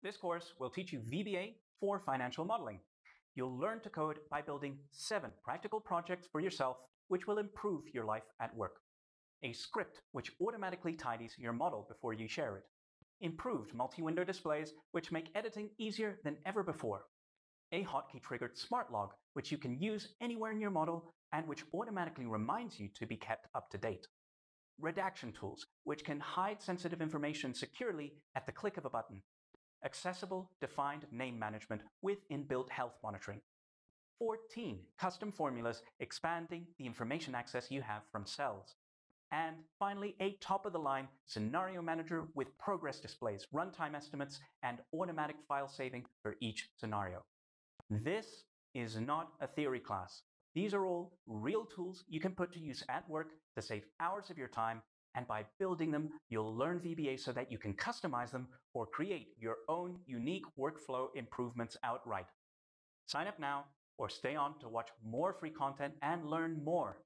This course will teach you VBA for financial modeling. You'll learn to code by building seven practical projects for yourself, which will improve your life at work. A script which automatically tidies your model before you share it. Improved multi-window displays which make editing easier than ever before. A hotkey triggered smart log which you can use anywhere in your model and which automatically reminds you to be kept up to date. Redaction tools which can hide sensitive information securely at the click of a button accessible defined name management with inbuilt health monitoring. 14 custom formulas expanding the information access you have from cells. And finally, a top of the line scenario manager with progress displays, runtime estimates, and automatic file saving for each scenario. This is not a theory class. These are all real tools you can put to use at work to save hours of your time and by building them, you'll learn VBA so that you can customize them or create your own unique workflow improvements outright. Sign up now or stay on to watch more free content and learn more